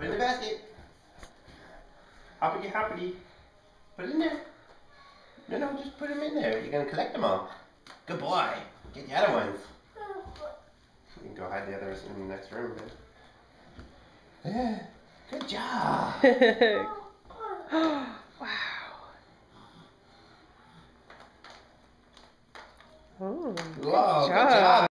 Put it in the basket. Hoppity hoppity. Put it in there. No, no, just put them in there. You're gonna collect them all. Good boy. Get the other ones. You can go hide the others in the next room. Then. Yeah. Good job. wow. Oh, Whoa, good good job.